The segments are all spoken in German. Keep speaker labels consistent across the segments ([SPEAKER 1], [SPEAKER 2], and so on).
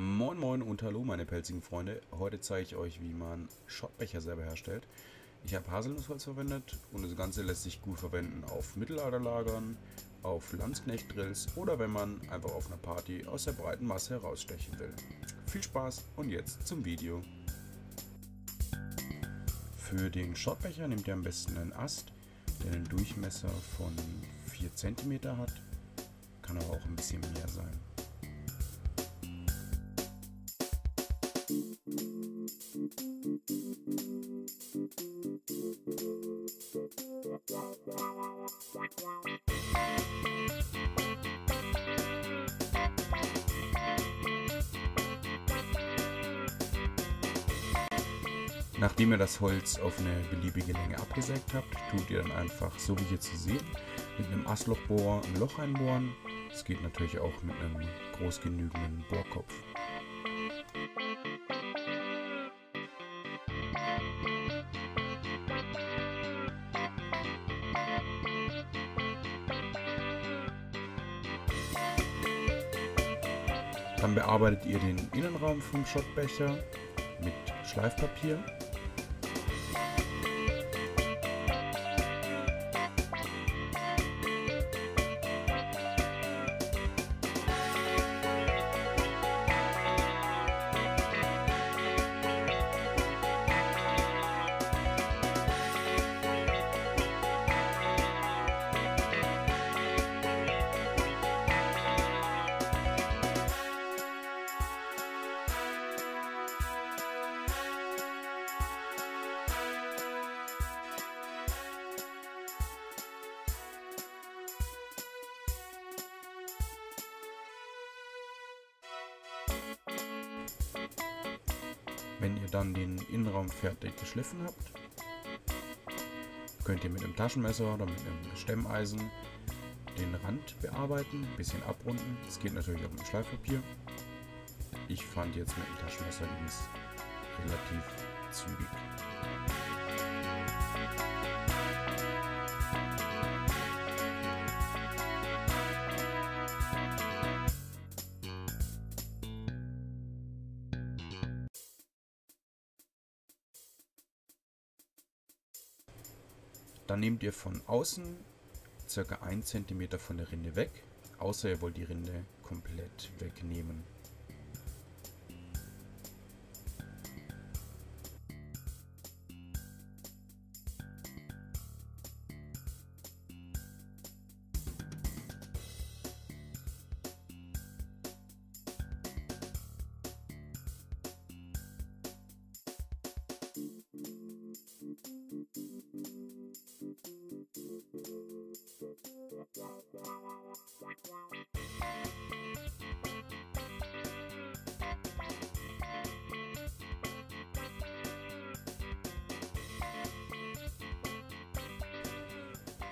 [SPEAKER 1] Moin Moin und Hallo meine pelzigen Freunde. Heute zeige ich euch, wie man Schottbecher selber herstellt. Ich habe Haselnussholz verwendet und das Ganze lässt sich gut verwenden auf Mittelalterlagern, auf Landsknecht-Drills oder wenn man einfach auf einer Party aus der breiten Masse herausstechen will. Viel Spaß und jetzt zum Video. Für den Schottbecher nehmt ihr am besten einen Ast, der einen Durchmesser von 4 cm hat. Kann aber auch ein bisschen mehr sein. Nachdem ihr das Holz auf eine beliebige Länge abgesägt habt, tut ihr dann einfach, so wie hier zu sehen, mit einem Astlochbohrer ein Loch einbohren. Das geht natürlich auch mit einem groß genügenden Bohrkopf. Dann bearbeitet ihr den Innenraum vom Schottbecher mit Schleifpapier Wenn ihr dann den Innenraum fertig geschliffen habt, könnt ihr mit einem Taschenmesser oder mit einem Stemmeisen den Rand bearbeiten, ein bisschen abrunden. Das geht natürlich auch mit Schleifpapier. Ich fand jetzt mit dem Taschenmesser ging es relativ zügig. Dann nehmt ihr von außen ca. 1 cm von der Rinde weg, außer ihr wollt die Rinde komplett wegnehmen.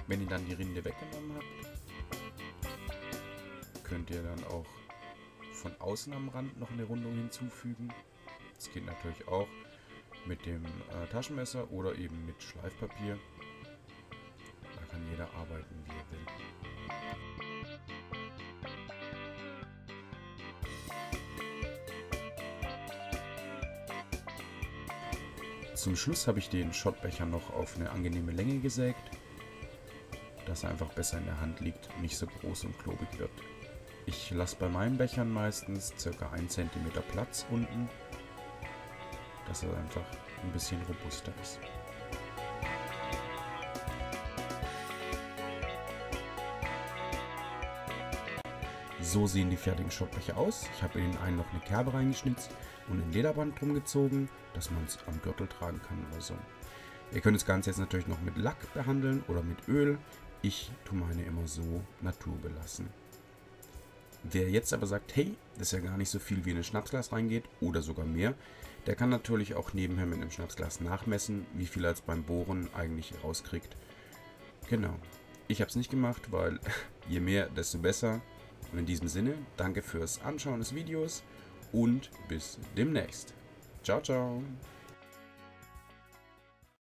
[SPEAKER 1] Wenn ihr dann die Rinde weggenommen habt, könnt ihr dann auch von außen am Rand noch eine Rundung hinzufügen. Das geht natürlich auch mit dem äh, Taschenmesser oder eben mit Schleifpapier. Da kann jeder arbeiten, wie er will. Zum Schluss habe ich den Schottbecher noch auf eine angenehme Länge gesägt dass er einfach besser in der Hand liegt und nicht so groß und klobig wird. Ich lasse bei meinen Bechern meistens ca. 1 cm Platz unten, dass er einfach ein bisschen robuster ist. So sehen die fertigen Schottbecher aus. Ich habe in den einen noch eine Kerbe reingeschnitzt und ein Lederband drum gezogen, dass man es am Gürtel tragen kann oder so. Ihr könnt das Ganze jetzt natürlich noch mit Lack behandeln oder mit Öl. Ich tue meine immer so naturbelassen. Wer jetzt aber sagt, hey, das ist ja gar nicht so viel wie in ein Schnapsglas reingeht oder sogar mehr, der kann natürlich auch nebenher mit einem Schnapsglas nachmessen, wie viel er jetzt beim Bohren eigentlich rauskriegt. Genau. Ich habe es nicht gemacht, weil je mehr, desto besser. In diesem Sinne, danke fürs Anschauen des Videos und bis demnächst. Ciao, ciao.